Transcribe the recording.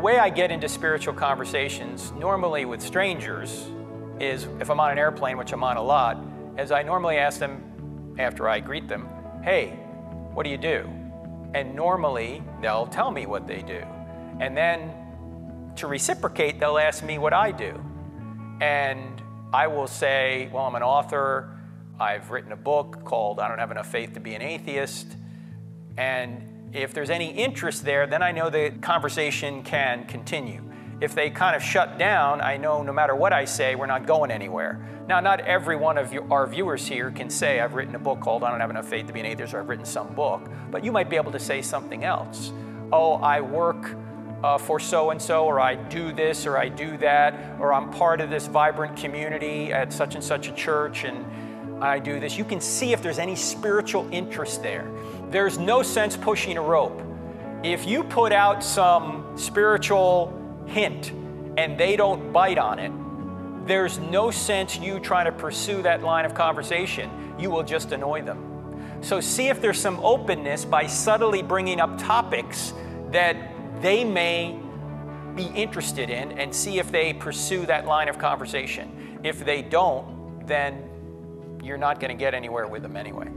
way I get into spiritual conversations, normally with strangers, is if I'm on an airplane, which I'm on a lot, is I normally ask them after I greet them, hey, what do you do? And normally they'll tell me what they do. And then to reciprocate, they'll ask me what I do. And I will say, well, I'm an author. I've written a book called I Don't Have Enough Faith to Be an Atheist. And if there's any interest there, then I know the conversation can continue. If they kind of shut down, I know no matter what I say, we're not going anywhere. Now, not every one of you, our viewers here can say, I've written a book called I Don't Have Enough Faith to Be an Atheist, or I've written some book, but you might be able to say something else. Oh, I work uh, for so and so, or I do this, or I do that, or I'm part of this vibrant community at such and such a church, and I do this. You can see if there's any spiritual interest there. There's no sense pushing a rope. If you put out some spiritual hint and they don't bite on it, there's no sense you trying to pursue that line of conversation. You will just annoy them. So see if there's some openness by subtly bringing up topics that they may be interested in and see if they pursue that line of conversation. If they don't, then you're not going to get anywhere with them anyway.